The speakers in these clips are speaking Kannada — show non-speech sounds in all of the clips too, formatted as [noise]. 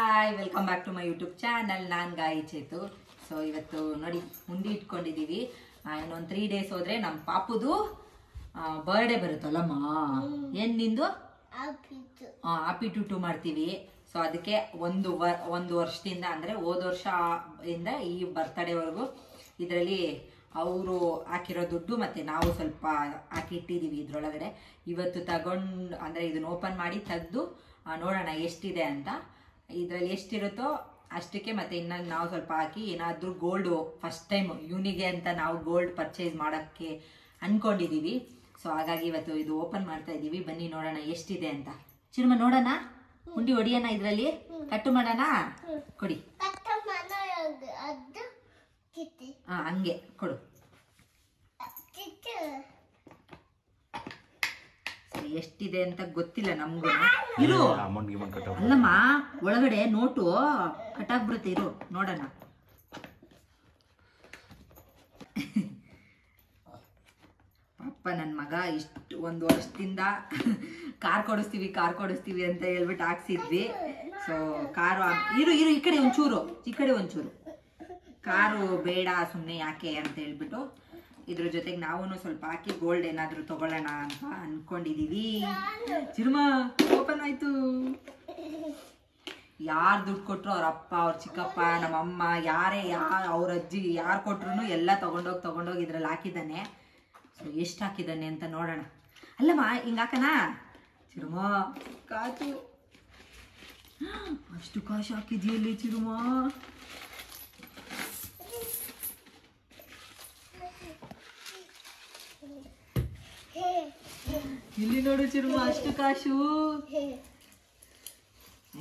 Hi welcome back to my YouTube channel ನಾನು ಗಾಯಿ ಚೇತು. ಸೊ ಇವತ್ತು ನೋಡಿ ಮುಂದೆ ಇಟ್ಕೊಂಡಿದೀವಿ. ಇನ್ನೊಂದು ತ್ರೀ ಡೇಸ್ ಹೋದ್ರೆ ನಮ್ಮ ಪಾಪುದು ಬರ್ಡೇ ಬರುತ್ತಲ್ಲಮ್ಮ? ಏನ್ ನಿಂದು? ಟು ಟು ಮಾಡ್ತೀವಿ. ಸೊ ಅದಕ್ಕೆ ಒಂದು ಒಂದು ವರ್ಷದಿಂದ ಅಂದ್ರೆ ಹೋದ ವರ್ಷ ಇಂದ ಈ ಬರ್ತಡೇವರೆಗೂ ಇದರಲ್ಲಿ ಅವರು ಹಾಕಿರೋ ದುಡ್ಡು ಮತ್ತೆ ನಾವು ಸ್ವಲ್ಪ ಹಾಕಿಟ್ಟಿದೀವಿ ಇದ್ರೊಳಗಡೆ. ಇವತ್ತು ತಗೊಂಡ್ ಅಂದ್ರೆ ಇದನ್ನ ಓಪನ್ ಮಾಡಿ ತೆಗೆದು ನೋಡೋಣ ಎಷ್ಟಿದೆ ಅಂತ. ಇದ್ರಲ್ಲಿ ಎಷ್ಟಿರುತ್ತೋ ಅಷ್ಟಕ್ಕೆ ಮತ್ತೆ ಇನ್ನ ನಾವು ಸ್ವಲ್ಪ ಹಾಕಿ ಏನಾದ್ರೂ ಗೋಲ್ಡ್ ಫಸ್ಟ್ ಟೈಮ್ ಯೂನಿಗೆ ಅಂತ ನಾವು ಗೋಲ್ಡ್ ಪರ್ಚೇಸ್ ಮಾಡೋಕ್ಕೆ ಅನ್ಕೊಂಡಿದೀವಿ. ಸೊ ಹಾಗಾಗಿ ಇವತ್ತು ಇದು ಓಪನ್ ಮಾಡ್ತಾ ಇದೀವಿ. ಬನ್ನಿ ನೋಡೋಣ ಎಷ್ಟಿದೆ ಅಂತ. ಚಿರುಮ ನೋಡೋಣ? ಉಂಡಿ ಹೊಡಿಯೋಣ ಇದರಲ್ಲಿ? ಕಟ್ಟು ಮಾಡೋಣ? ಕೊಡಿ. ಹಾಂ ಹಂಗೆ. ಕೊಡು. ಎಷ್ಟಿದೆ ಅಂತ ಗೊತ್ತಿಲ್ಲ ನಮ್ಗೂ. ಇರು. ಅಮೌಂಟ್ ಗಿಮೌಂಟ್ ಕಟ್ಟ ಅಲ್ಲಮ್ಮ ಒಳಗಡೆ ನೋಟು ಕಟ್ಟಾಕ್ಬಿಡುತ್ತೆ ಇರು ನೋಡೋಣ. ಪಾಪ ನನ್ನ ಮಗ ಇಷ್ಟು ಒಂದು ವರ್ಷದಿಂದ ಕಾರ್ ಕೊಡಿಸ್ತೀವಿ ಕಾರ್ ಕೊಡಿಸ್ತೀವಿ ಅಂತ ಹೇಳ್ಬಿಟ್ಟು ಹಾಕ್ಸಿದ್ವಿ. ಸೊ ಕಾರು ಇರು ಇರು ಈ ಕಡೆ ಒಂಚೂರು ಈ ಕಡೆ ಒಂಚೂರು. ಕಾರು ಬೇಡ ಸುಮ್ಮನೆ ಯಾಕೆ ಅಂತ ಹೇಳ್ಬಿಟ್ಟು ಇದ್ರ ಜೊತೆಗೆ ನಾವು ಸ್ವಲ್ಪ ಹಾಕಿ ಗೋಲ್ಡ್ ಏನಾದರೂ ತಗೊಳ್ಳೋಣ ಅಂತ ಅನ್ಕೊಂಡಿದೀವಿ. ಚಿರುಮ ಓಪನ್ ಆಯ್ತು. ಯಾರು ದುಡ್ಡು ಕೊಟ್ರು ಅವ್ರ ಅಪ್ಪ ಅವ್ರ ಚಿಕ್ಕಪ್ಪ ನಮ್ಮಮ್ಮ ಯಾರೇ ಯಾರು ಅವ್ರ ಅಜ್ಜಿ ಯಾರು ಕೊಟ್ರು ಎಲ್ಲ ತಗೊಂಡೋಗಿ ತಗೊಂಡೋಗಿ ಇದ್ರಲ್ಲಿ ಹಾಕಿದ್ದಾನೆ. ಸೊ ಎಷ್ಟು ಹಾಕಿದ್ದಾನೆ ಅಂತ ನೋಡೋಣ. ಅಲ್ಲಮ್ಮ ಹಿಂಗೆ ಹಾಕನಾ? ಚಿರುಮ ಕಾತು ಅಷ್ಟು ಕಾಶು ಹಾಕಿದ್ಯಲ್ಲಿ ಚಿರುಮ? ಇಲ್ಲಿ ನೋಡು ಚಿರುಮ ಅಷ್ಟು ಕಾಶು.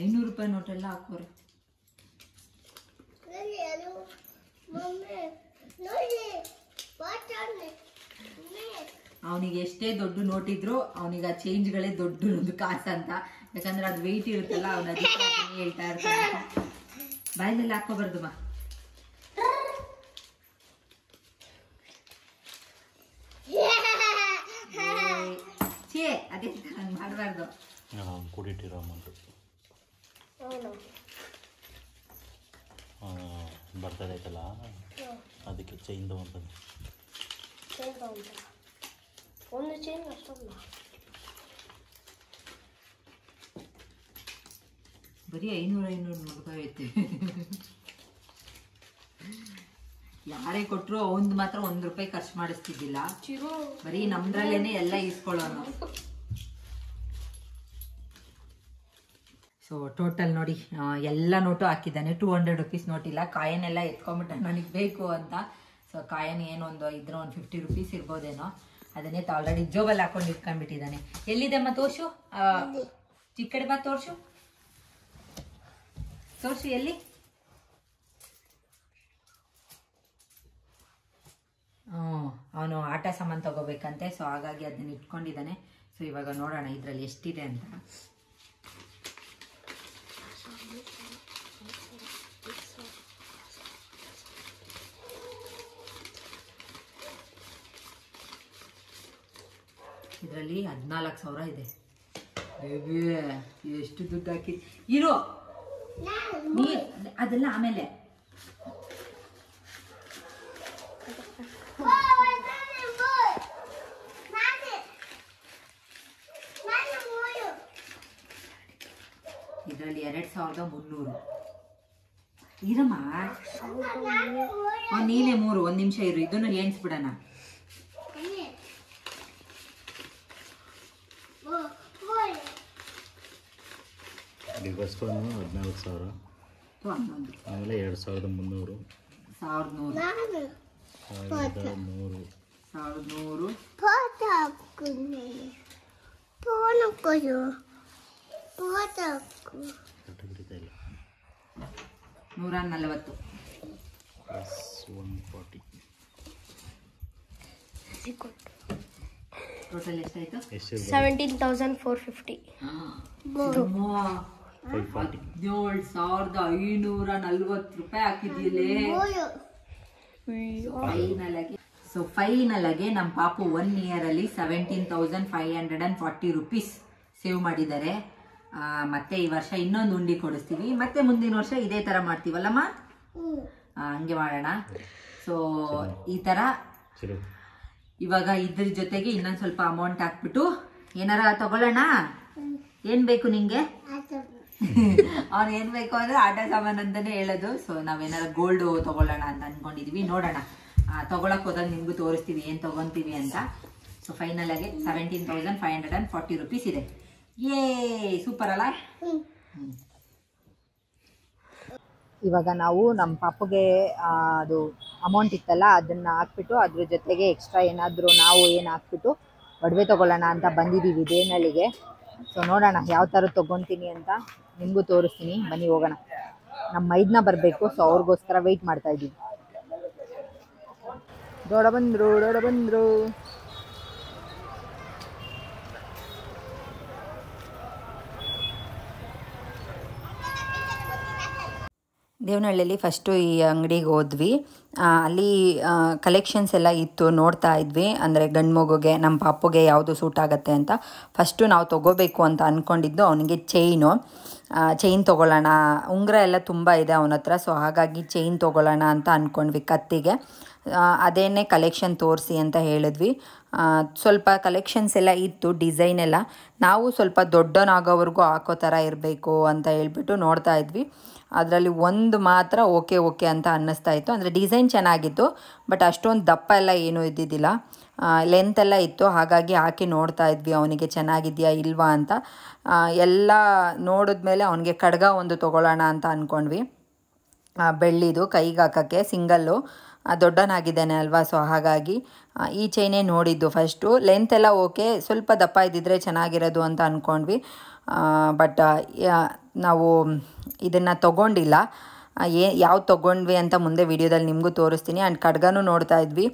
ಐನೂರು ರೂಪಾಯಿ ನೋಟೆಲ್ಲ ಹಾಕೋರಿ. ಅವನಿಗೆ ಎಷ್ಟೇ ದೊಡ್ಡ ನೋಟ್ ಇದ್ರು ಅವನಿಗೆ ಆ ಚೇಂಜ್ಗಳೇ ದೊಡ್ಡ ಒಂದು ಕಾಸು ಅಂತ. ಯಾಕಂದ್ರೆ ಅದು ವೆಯ್ಟ್ ಇರುತ್ತಲ್ಲ ಅವನ ಹೇಳ್ತಾ ಇರ್ತಾನೆ. ಬಾಯಲ್ಲೆಲ್ಲ ಹಾಕೋಬಾರ್ದು ಮಾ. ಛೇ ಅದೇ ಹಂಗೆ ಮಾಡಬಾರ್ದು. ಕೂಡಿಟ್ಟಿರೋ ಅಮೌಂಟು? ಅವನು ಬರ್ತದೆ ಅದಕ್ಕೆ ಚೈನ್ ತಗೊಂಡ ಒಂದು ಚೈನ್ ಅಷ್ಟೊಂದು. ಬರೀ ಐನೂರು ಐನೂರು ರೂಪಾಯಿ ಐತೆ. ಯಾರೇ ಕೊಟ್ರು ಅವನ್ ಮಾತ್ರ ಒಂದ್ ರೂಪಾಯಿ ಖರ್ಚು ಮಾಡಿಸ್ತಿದ್ದಿಲ್ಲ. ಚಿರು. ಬರೀ ನಮ್ದ್ರಲ್ಲೇನೆ ಎಲ್ಲ ಇಸ್ಕೊಳ್ಳೋಣ ಸೊ ಟೋಟಲ್ ನೋಡಿ ಎಲ್ಲ ನೋಟು ಹಾಕಿದ್ದಾನೆ. ಟೂ ಹಂಡ್ರೆಡ್ ರುಪೀಸ್ ನೋಟ್ ಇಲ್ಲ. ಕಾಯನ್ನೆಲ್ಲ ಎತ್ಕೊಂಬಿಟ್ಟ ನನಗೆ ಬೇಕು ಅಂತ. ಸೊ ಕಾಯನ್ ಏನೊಂದು ಇದ್ರೆ ಒಂದು ಫಿಫ್ಟಿ ರುಪೀಸ್ ಇರ್ಬೋದೇನೋ. ಅದನ್ನೇ ಆಲ್ರೆಡಿ ಜೋಬಲ್ಲಿ ಹಾಕೊಂಡು ಇಟ್ಕೊಂಡ್ಬಿಟ್ಟಿದ್ದಾನೆ. ಎಲ್ಲಿದೆಮ್ಮ ತೋರ್ಸು? ಚಿಕ್ಕಡೆ ಬಾ ತೋರ್ಸು. ತೋರ್ಸು ಎಲ್ಲಿ? ಅವನು ಆಟ ಸಾಮಾನು ತಗೋಬೇಕಂತೆ ಸೊ ಹಾಗಾಗಿ ಅದನ್ನ ಇಟ್ಕೊಂಡಿದ್ದಾನೆ. ಸೊ ಇವಾಗ ನೋಡೋಣ ಇದರಲ್ಲಿ ಎಷ್ಟಿದೆ ಅಂತ. ಇದರಲ್ಲಿ ಹದಿನಾಲ್ಕು ಸಾವಿರ ಇದೆ. ಎಷ್ಟು ದುಡ್ಡು ಹಾಕಿ ಇರೋ. ನೀ ಅದೆಲ್ಲ ಆಮೇಲೆ ಇದರಲ್ಲಿ ಎರಡ್ ಸಾವಿರದ ಮುನ್ನೂರು. ಇರಮ್ಮ. ಆ, ನೀನೇ ಮೂರು ಒಂದು ನಿಮಿಷ ಇರು. ಇದನ್ನು ಎಣಿಸ್ಬಿಡಣ. ಡಿವರ್ಸ್ ಫೋನು ಹದಿನಾಲ್ಕು ಸಾವಿರ. ಆಮೇಲೆ ಎರಡು ಸಾವಿರದ ಮುನ್ನೂರು. ಸಾವಿರದ ನೂರು. ಸಾವಿರದ ನೂರು. ಸಾವಿರದ ನೂರು. ಫೋನ್ ಹಾಕೋದು ಹಾಕು. ನೂರ ನಲವತ್ತು ಪ್ಲಸ್ ಒನ್ ಫಾರ್ಟಿ. ಟೋಟಲ್ ಎಷ್ಟಾಯ್ತು? ಎಷ್ಟು ಸೆವೆಂಟೀನ್ ತೌಸಂಡ್ ಫೋರ್ ಫಿಫ್ಟಿ. ಹದಿನೇಳು ಸಾವಿರದ ಐನೂರ ನಲ್ವತ್ತು ರೂಪಾಯಿ ಹಾಕಿದ್ಯಲ್ಲೇ. ಫೈನಲ್ ಆಗಿ. ಸೊ ಫೈನಲ್ ಆಗಿ ನಮ್ಮ ಪಾಪು ಒನ್ ಇಯರ್ ಅಲ್ಲಿ seventeen thousand five hundred and forty rupees save ಮಾಡಿದ್ದಾರೆ. ಮತ್ತೆ ಈ ವರ್ಷ ಇನ್ನೊಂದು ಉಂಡಿ ಕೊಡಿಸ್ತೀವಿ. ಮತ್ತೆ ಮುಂದಿನ ವರ್ಷ ಇದೇ ತರ ಮಾಡ್ತೀವಲ್ಲಮ್ಮ? ಹಂಗೆ ಮಾಡೋಣ. ಸೊ ಈ ತರ ಇವಾಗ ಇದ್ರ ಜೊತೆಗೆ ಇನ್ನೊಂದ್ ಸ್ವಲ್ಪ ಅಮೌಂಟ್ ಹಾಕ್ಬಿಟ್ಟು ಏನಾರ ತಗೊಳ್ಳೋಣ? ಏನ್ ಬೇಕು ನಿಂಗೆ? [laughs] ಅವ್ನು ಏನ್ ಬೇಕು ಅಂದ್ರೆ ಆಟ ಸಾಮಾನು ಅಂತಾನೆ ಹೇಳೋದು. ಸೊ ನಾವೇನಾರ ಗೋಲ್ಡ್ ತಗೊಳ್ಳೋಣ ಅಂತ ಅನ್ಕೊಂಡಿದೀವಿ. ನೋಡೋಣ. ತಗೊಳಕ್ ಹೋದಾಗ ನಿಮ್ಗೂ ತೋರಿಸ್ತೀವಿ. ಏನ್ ತಗೊಂತೀವಿ ಅಂತ. ಸೊ ಫೈನಲ್ ಆಗಿ seventeen thousand five hundred and forty rupees ಇದೆ. ಏ ಸೂಪರ್ ಅಲ್ಲ? ಇವಾಗ ನಾವು ನಮ್ಮ ಪಾಪಗೆ ಅದು ಅಮೌಂಟ್ ಇತ್ತಲ್ಲ, ಅದನ್ನ ಹಾಕ್ಬಿಟ್ಟು ಅದ್ರ ಜೊತೆಗೆ ಎಕ್ಸ್ಟ್ರಾ ಏನಾದರೂ ನಾವು ಏನು ಹಾಕ್ಬಿಟ್ಟು ಒಡವೆ ತಗೊಳ್ಳೋಣ ಅಂತ ಬಂದಿದ್ದೀವಿ ದೇನಳಿಗೆ ಸೊ ನೋಡೋಣ ಯಾವ ಥರ ತೊಗೊತೀನಿ ಅಂತ ನಿಮಗೂ ತೋರಿಸ್ತೀನಿ. ಬನ್ನಿ, ಹೋಗೋಣ. ನಮ್ಮ ಮೈದ್ನ ಬರಬೇಕು ಸೊ ಅವ್ರಿಗೋಸ್ಕರ ವೆಯ್ಟ್ ಮಾಡ್ತಾ ಇದ್ದೀವಿ ದೊಡ ಬಂದರು ದೊಡ ಬಂದರು. ದೇವನಹಳ್ಳಿಯಲ್ಲಿ ಫಸ್ಟು ಈ ಅಂಗಡಿಗೆ ಹೋದ್ವಿ. ಅಲ್ಲಿ ಕಲೆಕ್ಷನ್ಸ್ ಎಲ್ಲ ಇತ್ತು, ನೋಡ್ತಾ ಇದ್ವಿ. ಅಂದರೆ ಗಂಡು ಮಗುಗೆ ನಮ್ಮ ಪಾಪುಗೆ ಯಾವುದು ಸೂಟ್ ಆಗುತ್ತೆ ಅಂತ. ಫಸ್ಟು ನಾವು ತೊಗೋಬೇಕು ಅಂತ ಅಂದ್ಕೊಂಡಿದ್ದು ಅವನಿಗೆ ಚೈನು ಚೈನ್ ತೊಗೊಳ್ಳೋಣ. ಉಂಗುರ ಎಲ್ಲ ತುಂಬ ಇದೆ ಅವನ ಹತ್ರ ಸೊ ಹಾಗಾಗಿ ಚೈನ್ ತೊಗೊಳ್ಳೋಣ ಅಂತ ಅಂದ್ಕೊಂಡ್ವಿ ಕತ್ತಿಗೆ. ಅದೇನೇ ಕಲೆಕ್ಷನ್ ತೋರಿಸಿ ಅಂತ ಹೇಳಿದ್ವಿ. ಸ್ವಲ್ಪ ಕಲೆಕ್ಷನ್ಸ್ ಎಲ್ಲ ಇತ್ತು ಡಿಸೈನ್ ಎಲ್ಲ. ನಾವು ಸ್ವಲ್ಪ ದೊಡ್ಡನಾಗೋವರೆಗೂ ಹಾಕೋ ಥರ ಇರಬೇಕು ಅಂತ ಹೇಳ್ಬಿಟ್ಟು ನೋಡ್ತಾ ಇದ್ವಿ. ಅದರಲ್ಲಿ ಒಂದು ಮಾತ್ರ ಓಕೆ ಓಕೆ ಅಂತ ಅನ್ನಿಸ್ತಾ ಇತ್ತು. ಅಂದರೆ ಡಿಸೈನ್ ಚೆನ್ನಾಗಿತ್ತು, ಬಟ್ ಅಷ್ಟೊಂದು ದಪ್ಪ ಎಲ್ಲ ಏನೂ ಇದ್ದಿದ್ದಿಲ್ಲ. ಲೆಂತ್ ಎಲ್ಲ ಇತ್ತು. ಹಾಗಾಗಿ ಹಾಕಿ ನೋಡ್ತಾ ಇದ್ವಿ, ಅವನಿಗೆ ಚೆನ್ನಾಗಿದೆಯಾ ಇಲ್ವಾ ಅಂತ. ಎಲ್ಲ ನೋಡಿದ ಮೇಲೆ ಅವನಿಗೆ ಖಡ್ಗ ಒಂದು ತೊಗೊಳ್ಳೋಣ ಅಂತ ಅಂದ್ಕೊಂಡ್ವಿ ಬೆಳ್ಳಿದು, ಕೈಗೆ ಹಾಕೋಕ್ಕೆ, ಸಿಂಗಲ್ಲು. ದೊಡ್ಡನಾಗಿದ್ದಾನೆ ಅಲ್ವಾ, ಸೊ ಹಾಗಾಗಿ ಈ ಚೈನೇ ನೋಡಿದ್ದು ಫಸ್ಟು ಲೆಂತ್ ಎಲ್ಲ ಓಕೆ, ಸ್ವಲ್ಪ ದಪ್ಪ ಇದ್ದಿದ್ರೆ ಚೆನ್ನಾಗಿರೋದು ಅಂತ ಅಂದ್ಕೊಂಡ್ವಿ ಬಟ್ ನಾವು ಇದನ್ನು ತೊಗೊಂಡಿಲ್ಲ. ಏ ಯಾವ್ದು ತೊಗೊಂಡ್ವಿ ಅಂತ ಮುಂದೆ ವಿಡಿಯೋದಲ್ಲಿ ನಿಮಗೂ ತೋರಿಸ್ತೀನಿ. ಆ್ಯಂಡ್ ಖಡ್ಗನೂ ನೋಡ್ತಾ ಇದ್ವಿ.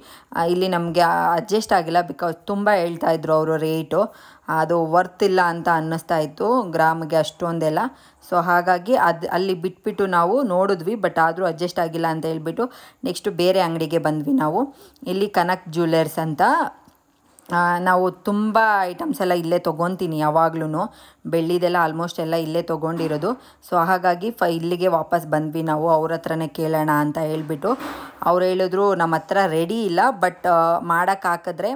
ಇಲ್ಲಿ ನಮಗೆ ಅಡ್ಜಸ್ಟ್ ಆಗಿಲ್ಲ ಬಿಕಾಸ್ ತುಂಬ ಹೇಳ್ತಾ ಇದ್ರು ಅವರು ರೇಟು ಅದು ವರ್ತ್ ಇಲ್ಲ ಅಂತ ಅನ್ನಿಸ್ತಾ ಇತ್ತು ಗ್ರಾಮ್ಗೆ ಅಷ್ಟೊಂದೆಲ್ಲ. ಸೊ ಹಾಗಾಗಿ ಅದು, ಅಲ್ಲಿ ಬಿಟ್ಬಿಟ್ಟು ನಾವು ನೋಡಿದ್ವಿ ಬಟ್ ಆದರೂ ಅಡ್ಜಸ್ಟ್ ಆಗಿಲ್ಲ ಅಂತ ಹೇಳ್ಬಿಟ್ಟು ನೆಕ್ಸ್ಟು ಬೇರೆ ಅಂಗಡಿಗೆ ಬಂದ್ವಿ ನಾವು. ಇಲ್ಲಿ ಕನಕ್ ಜ್ಯುವೆಲರ್ಸ್ ಅಂತ ನಾವು ತುಂಬ ಐಟಮ್ಸ್ ಎಲ್ಲ ಇಲ್ಲೇ ತೊಗೊತೀನಿ ಯಾವಾಗ್ಲೂ ಬೆಳ್ಳಿದೆಲ್ಲ ಆಲ್ಮೋಸ್ಟ್ ಎಲ್ಲ ಇಲ್ಲೇ ತೊಗೊಂಡಿರೋದು. ಸೊ ಹಾಗಾಗಿ ಫ, ಇಲ್ಲಿಗೆ ವಾಪಸ್ ಬಂದ್ವಿ ನಾವು. ಅವ್ರ ಹತ್ರನೇ ಕೇಳೋಣ ಅಂತ ಹೇಳಿಬಿಟ್ಟು. ಅವ್ರು ಹೇಳಿದ್ರು, ನಮ್ಮ ಹತ್ರ ರೆಡಿ ಇಲ್ಲ ಬಟ್ ಮಾಡೋಕ್ಕೆ ಹಾಕಿದ್ರೆ,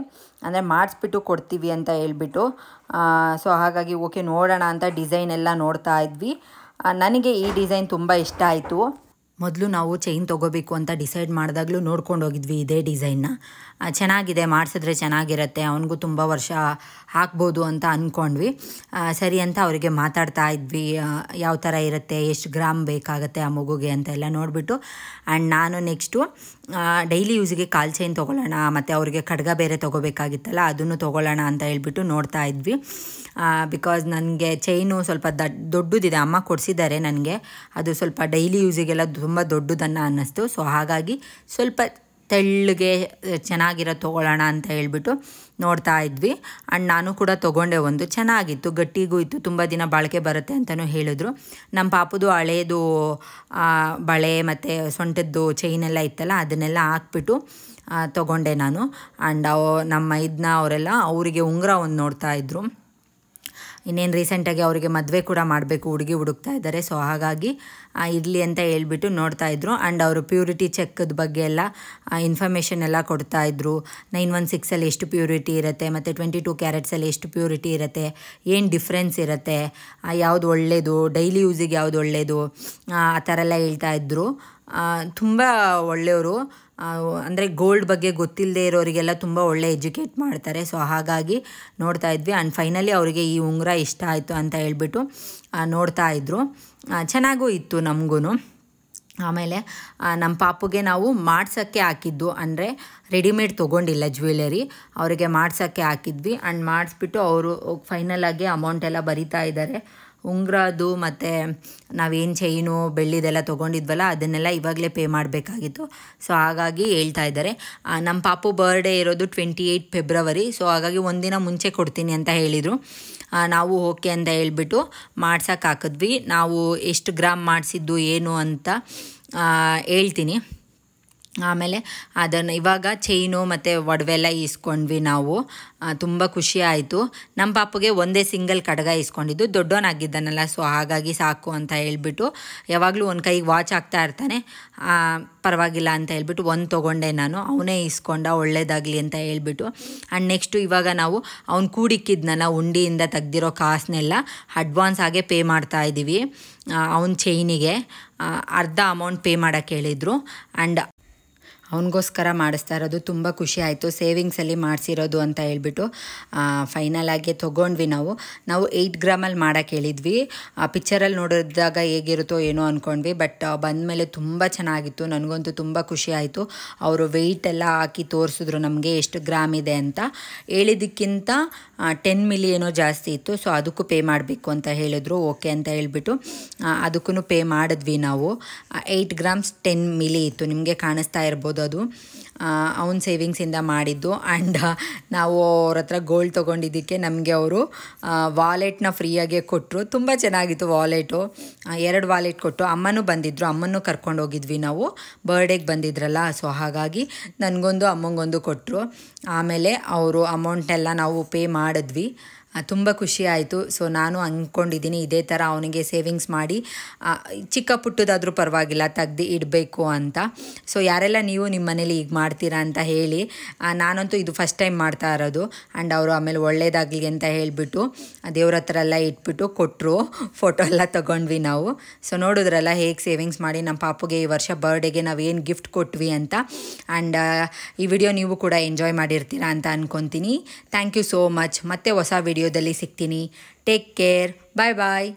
ಅಂದರೆ ಮಾಡಿಸ್ಬಿಟ್ಟು ಕೊಡ್ತೀವಿ ಅಂತ ಹೇಳ್ಬಿಟ್ಟು. ಸೊ ಹಾಗಾಗಿ ಓಕೆ, ನೋಡೋಣ ಅಂತ ಡಿಸೈನ್ ಎಲ್ಲ ನೋಡ್ತಾ ಇದ್ವಿ. ನನಗೆ ಈ ಡಿಸೈನ್ ತುಂಬ ಇಷ್ಟ ಆಯಿತು. ಮೊದಲು ನಾವು ಚೈನ್ ತೊಗೋಬೇಕು ಅಂತ ಡಿಸೈಡ್ ಮಾಡಿದಾಗಲೂ ನೋಡ್ಕೊಂಡು ಹೋಗಿದ್ವಿ ಇದೇ ಡಿಸೈನ್ನ ಚೆನ್ನಾಗಿದೆ, ಮಾಡಿಸಿದ್ರೆ ಚೆನ್ನಾಗಿರುತ್ತೆ, ಅವನಿಗೂ ತುಂಬ ವರ್ಷ ಹಾಕ್ಬೋದು ಅಂತ ಅಂದ್ಕೊಂಡ್ವಿ ಸರಿ ಅಂತ ಅವರಿಗೆ ಮಾತಾಡ್ತಾ ಇದ್ವಿ ಯಾವ ಥರ ಇರುತ್ತೆ, ಎಷ್ಟು ಗ್ರಾಮ್ ಬೇಕಾಗುತ್ತೆ ಆ ಮಗುಗೆ ಅಂತ ಎಲ್ಲ ನೋಡಿಬಿಟ್ಟು. ಆ್ಯಂಡ್ ನಾನು ನೆಕ್ಸ್ಟು ಡೈಲಿ ಯೂಸಿಗೆ ಕಾಲ್ ಚೈನ್ ತೊಗೊಳ್ಳೋಣ, ಮತ್ತು ಅವರಿಗೆ ಖಡ್ಗ ಬೇರೆ ತೊಗೋಬೇಕಾಗಿತ್ತಲ್ಲ, ಅದನ್ನು ತೊಗೊಳ್ಳೋಣ ಅಂತ ಹೇಳ್ಬಿಟ್ಟು ನೋಡ್ತಾ ಇದ್ವಿ. ಬಿಕಾಸ್ ನನಗೆ ಚೈನು ಸ್ವಲ್ಪ ದಡ್, ದೊಡ್ಡದಿದೆ, ಅಮ್ಮ ಕೊಡಿಸಿದ್ದಾರೆ ನನಗೆ. ಅದು ಸ್ವಲ್ಪ ಡೈಲಿ ಯೂಸಿಗೆಲ್ಲ ತುಂಬ ದೊಡ್ಡದನ್ನು ಅನ್ನಿಸ್ತು. ಸೊ ಹಾಗಾಗಿ ಸ್ವಲ್ಪ ತೆಳ್ಳಗೆ ಚೆನ್ನಾಗಿರೋ ತೊಗೊಳ್ಳೋಣ ಅಂತ ಹೇಳ್ಬಿಟ್ಟು ನೋಡ್ತಾ ಇದ್ವಿ. ಆ್ಯಂಡ್ ನಾನು ಕೂಡ ತೊಗೊಂಡೆ ಒಂದು. ಚೆನ್ನಾಗಿತ್ತು. ಗಟ್ಟಿಗೂ ಇತ್ತು. ತುಂಬ ದಿನ ಬಾಳಿಕೆ ಬರುತ್ತೆ ಅಂತಲೂ ಹೇಳಿದ್ರು. ನಮ್ಮ ಪಾಪದು ಹಳೇದು ಬಳೆ ಮತ್ತು ಸೊಂಟದ್ದು ಚೈನೆಲ್ಲ ಇತ್ತಲ್ಲ, ಅದನ್ನೆಲ್ಲ ಹಾಕ್ಬಿಟ್ಟು ತೊಗೊಂಡೆ ನಾನು. ಆ್ಯಂಡ್ ನಮ್ಮ ಇದನ್ನ ಅವರೆಲ್ಲ, ಅವರಿಗೆ ಉಂಗುರ ಒಂದು ನೋಡ್ತಾ ಇದ್ರು. ಇನ್ನೇನು ರೀಸೆಂಟಾಗಿ ಅವರಿಗೆ ಮದುವೆ ಕೂಡ ಮಾಡಬೇಕು, ಹುಡುಗಿ ಹುಡುಕ್ತಾ ಇದ್ದಾರೆ. ಸೊ ಹಾಗಾಗಿ ಇರಲಿ ಅಂತ ಹೇಳ್ಬಿಟ್ಟು ನೋಡ್ತಾ ಇದ್ರು. ಆ್ಯಂಡ್ ಅವರು ಪ್ಯೂರಿಟಿ ಚೆಕ್ದ ಬಗ್ಗೆ ಎಲ್ಲ ಇನ್ಫಾರ್ಮೇಷನ್ ಎಲ್ಲ ಕೊಡ್ತಾ ಇದ್ರು. ನೈನ್ ಒನ್ ಸಿಕ್ಸಲ್ಲಿ ಎಷ್ಟು ಪ್ಯೂರಿಟಿ ಇರುತ್ತೆ, ಮತ್ತು ಟ್ವೆಂಟಿ ಟೂ ಕ್ಯಾರೆಟ್ಸಲ್ಲಿ ಎಷ್ಟು ಪ್ಯೂರಿಟಿ ಇರುತ್ತೆ, ಏನು ಡಿಫ್ರೆನ್ಸ್ ಇರುತ್ತೆ ಯಾವುದು ಒಳ್ಳೆಯದು ಡೈಲಿ ಯೂಸಿಗೆ ಯಾವುದು ಒಳ್ಳೆಯದು ಆ ಥರ ಎಲ್ಲ ಹೇಳ್ತಾ ಇದ್ರು. ತುಂಬ ಒಳ್ಳೆಯವರು. ಅಂದರೆ ಗೋಲ್ಡ್ ಬಗ್ಗೆ ಗೊತ್ತಿಲ್ಲದೆ ಇರೋರಿಗೆಲ್ಲ ತುಂಬ ಒಳ್ಳೆ ಎಜುಕೇಟ್ ಮಾಡ್ತಾರೆ. ಸೊ ಹಾಗಾಗಿ ನೋಡ್ತಾ ಇದ್ವಿ. ಆ್ಯಂಡ್ ಫೈನಲಿ ಅವರಿಗೆ ಈ ಉಂಗುರ ಇಷ್ಟ ಆಯಿತು ಅಂತ ಹೇಳ್ಬಿಟ್ಟು ನೋಡ್ತಾ ಇದ್ರು. ಆ, ಚೆನ್ನಾಗೂ ಇತ್ತು ನಮಗೂ ಆಮೇಲೆ ನಮ್ಮ ಪಾಪುಗೆ ನಾವು ಮಾಡ್ಸೋಕ್ಕೆ ಹಾಕಿದ್ದು. ಅಂದರೆ ರೆಡಿಮೇಡ್ ತೊಗೊಂಡಿಲ್ಲ ಜ್ಯುವೆಲರಿ ಅವರಿಗೆ ಮಾಡ್ಸೋಕ್ಕೆ ಹಾಕಿದ್ವಿ. ಆ್ಯಂಡ್ ಮಾಡಿಸ್ಬಿಟ್ಟು ಅವರು ಫೈನಲಾಗಿ ಆಗಿ ಅಮೌಂಟ್ ಎಲ್ಲ ಬರಿತಾ ಇದ್ದಾರೆ. ಉಂಗುರದ್ದು ಮತ್ತು ನಾವೇನು ಚೈನು ಬೆಳ್ಳಿದೆಲ್ಲ ತೊಗೊಂಡಿದ್ವಲ್ಲ, ಅದನ್ನೆಲ್ಲ ಇವಾಗಲೇ ಪೇ ಮಾಡಬೇಕಾಗಿತ್ತು. ಸೊ ಹಾಗಾಗಿ ಹೇಳ್ತಾ ಇದ್ದಾರೆ. ನಮ್ಮ ಪಾಪು ಬರ್ಡೇ ಇರೋದು ಟ್ವೆಂಟಿ ಏಯ್ಟ್ ಫೆಬ್ರವರಿ ಸೊ ಹಾಗಾಗಿ ಒಂದಿನ ಮುಂಚೆ ಕೊಡ್ತೀನಿ ಅಂತ ಹೇಳಿದರು. ನಾವು ಓಕೆ ಅಂತ ಹೇಳ್ಬಿಟ್ಟು ಮಾಡ್ಸೋಕ್ಕಾಕಿದ್ವಿ ನಾವು ಎಷ್ಟು ಗ್ರಾಮ್ ಮಾಡಿಸಿದ್ದು, ಏನು ಅಂತ ಹೇಳ್ತೀನಿ. ಆಮೇಲೆ ಅದನ್ನು ಇವಾಗ ಚೈನು ಮತ್ತು ಒಡವೆಲ್ಲ ಇಸ್ಕೊಂಡ್ವಿ ನಾವು. ತುಂಬ ಖುಷಿ ಆಯಿತು. ನಮ್ಮ ಪಾಪುಗೆ ಒಂದೇ ಸಿಂಗಲ್ ಕಡಗ ಇಸ್ಕೊಂಡಿದ್ದು ದೊಡ್ಡವನಾಗಿದ್ದಾನಲ್ಲ, ಸೊ ಹಾಗಾಗಿ ಸಾಕು ಅಂತ ಹೇಳ್ಬಿಟ್ಟು ಯಾವಾಗಲೂ ಒಂದು ಕೈಗೆ ವಾಚ್ ಆಗ್ತಾ ಇರ್ತಾನೆ. ಪರವಾಗಿಲ್ಲ ಅಂತ ಹೇಳ್ಬಿಟ್ಟು ಒಂದು ತೊಗೊಂಡೆ ನಾನು. ಅವನೇ ಇಸ್ಕೊಂಡ ಒಳ್ಳೇದಾಗಲಿ ಅಂತ ಹೇಳ್ಬಿಟ್ಟು. ಆ್ಯಂಡ್ ನೆಕ್ಸ್ಟು ಇವಾಗ ನಾವು ಅವ್ನು ಕೂಡಿಕ್ಕಿದ್ನಲ್ಲ, ಉಂಡಿಯಿಂದ ತೆಗ್ದಿರೋ ಕಾಸನ್ನೆಲ್ಲ ಅಡ್ವಾನ್ಸ್ ಆಗೇ ಪೇ ಮಾಡ್ತಾ ಇದ್ದೀವಿ ಅವನ ಚೈನಿಗೆ ಅರ್ಧ ಅಮೌಂಟ್ ಪೇ ಮಾಡೋಕ್ಕೆ ಹೇಳಿದರು. ಆ್ಯಂಡ್ ಅವನಿಗೋಸ್ಕರ ಮಾಡಿಸ್ತಾ ಇರೋದು. ತುಂಬ ಖುಷಿ ಆಯಿತು. ಸೇವಿಂಗ್ಸಲ್ಲಿ ಮಾಡಿಸಿರೋದು ಅಂತ ಹೇಳ್ಬಿಟ್ಟು ಫೈನಲ್ ಆಗಿ ತೊಗೊಂಡ್ವಿ ನಾವು. ನಾವು ಏಯ್ಟ್ ಗ್ರಾಮಲ್ಲಿ ಮಾಡೋಕ್ಕೆ ಹೇಳಿದ್ವಿ. ಆ ಪಿಕ್ಚರಲ್ಲಿ ನೋಡಿದಾಗ ಹೇಗಿರುತ್ತೋ ಏನೋ ಅಂದ್ಕೊಂಡ್ವಿ ಬಟ್ ಬಂದಮೇಲೆ ತುಂಬ ಚೆನ್ನಾಗಿತ್ತು. ನನಗಂತೂ ತುಂಬ ಖುಷಿ ಆಯಿತು. ಅವರು ವೆಯ್ಟ್ ಎಲ್ಲ ಹಾಕಿ ತೋರಿಸಿದ್ರು ನಮಗೆ ಎಷ್ಟು ಗ್ರಾಮ್ ಇದೆ ಅಂತ. ಹೇಳಿದ್ದಕ್ಕಿಂತ ಟೆನ್ ಮಿಲಿ ಏನೋ ಜಾಸ್ತಿ ಇತ್ತು. ಸೊ ಅದಕ್ಕೂ ಪೇ ಮಾಡಬೇಕು ಅಂತ ಹೇಳಿದ್ರು. ಓಕೆ ಅಂತ ಹೇಳಿಬಿಟ್ಟು ಅದಕ್ಕೂ ಪೇ ಮಾಡಿದ್ವಿ ನಾವು. ಏಯ್ಟ್ ಗ್ರಾಮ್ಸ್ ಟೆನ್ ಮಿಲಿ ಇತ್ತು. ನಿಮಗೆ ಕಾಣಿಸ್ತಾ ಇರ್ಬೋದು. ಅದು ಅವನ ಸೇವಿಂಗ್ಸಿಂದ ಮಾಡಿದ್ದು. ಆ್ಯಂಡ್ ನಾವು ಅವ್ರ ಹತ್ರ ಗೋಲ್ಡ್ ತೊಗೊಂಡಿದ್ದಕ್ಕೆ ನಮಗೆ ಅವರು ವಾಲೆಟ್ನ ಫ್ರೀಯಾಗೆ ಕೊಟ್ಟರು ತುಂಬ ಚೆನ್ನಾಗಿತ್ತು ವಾಲೆಟು ಎರಡು ವಾಲೆಟ್ ಕೊಟ್ಟು ಅಮ್ಮನೂ ಬಂದಿದ್ದರು ಅಮ್ಮನೂ ಕರ್ಕೊಂಡು ಹೋಗಿದ್ವಿ ನಾವು. ಬರ್ಡೇಗೆ ಬಂದಿದ್ರಲ್ಲ ಸೊ ಹಾಗಾಗಿ ನನಗೊಂದು, ಅಮ್ಮಂಗೊಂದು ಕೊಟ್ಟರು ಆಮೇಲೆ ಅವರು ಅಮೌಂಟೆಲ್ಲ ನಾವು ಪೇ ಮಾಡಿದ್ವಿ. ತುಂಬ ಖುಷಿ ಆಯಿತು. ಸೊ ನಾನು ಅಂದ್ಕೊಂಡಿದ್ದೀನಿ ಇದೇ ಥರ ಅವನಿಗೆ ಸೇವಿಂಗ್ಸ್ ಮಾಡಿ ಚಿಕ್ಕ ಪುಟ್ಟದಾದರೂ ಪರವಾಗಿಲ್ಲ, ತೆಗ್ದು ಇಡಬೇಕು ಅಂತ. ಸೊ ಯಾರೆಲ್ಲ ನೀವು ನಿಮ್ಮ ಮನೇಲಿ ಈಗ ಮಾಡ್ತೀರಾ ಅಂತ ಹೇಳಿ ನಾನಂತೂ ಇದು ಫಸ್ಟ್ ಟೈಮ್ ಮಾಡ್ತಾ ಇರೋದು. ಆ್ಯಂಡ್ ಅವರು ಆಮೇಲೆ ಒಳ್ಳೇದಾಗಲಿ ಅಂತ ಹೇಳಿಬಿಟ್ಟು ದೇವ್ರ ಹತ್ರ ಎಲ್ಲ ಇಟ್ಬಿಟ್ಟು ಕೊಟ್ಟರು ಫೋಟೋ ಎಲ್ಲ ತೊಗೊಂಡ್ವಿ ನಾವು. ಸೊ ನೋಡಿದ್ರಲ್ಲ ಹೇಗೆ ಸೇವಿಂಗ್ಸ್ ಮಾಡಿ ನಮ್ಮ ಪಾಪುಗೆ ಈ ವರ್ಷ ಬರ್ಡೇಗೆ ನಾವು ಏನು ಗಿಫ್ಟ್ ಕೊಟ್ವಿ ಅಂತ. ಆ್ಯಂಡ್ ಈ ವಿಡಿಯೋ ನೀವು ಕೂಡ ಎಂಜಾಯ್ ಮಾಡಿರ್ತೀರಾ ಅಂತ ಅಂದ್ಕೊತೀನಿ ಥ್ಯಾಂಕ್ ಯು ಸೋ ಮಚ್ ಮತ್ತೆ ಹೊಸ ವಿಡಿಯೋದಲ್ಲಿ ಸಿಗ್ತೀನಿ. ಟೇಕ್ ಕೇರ್ ಬಾಯ್ ಬಾಯ್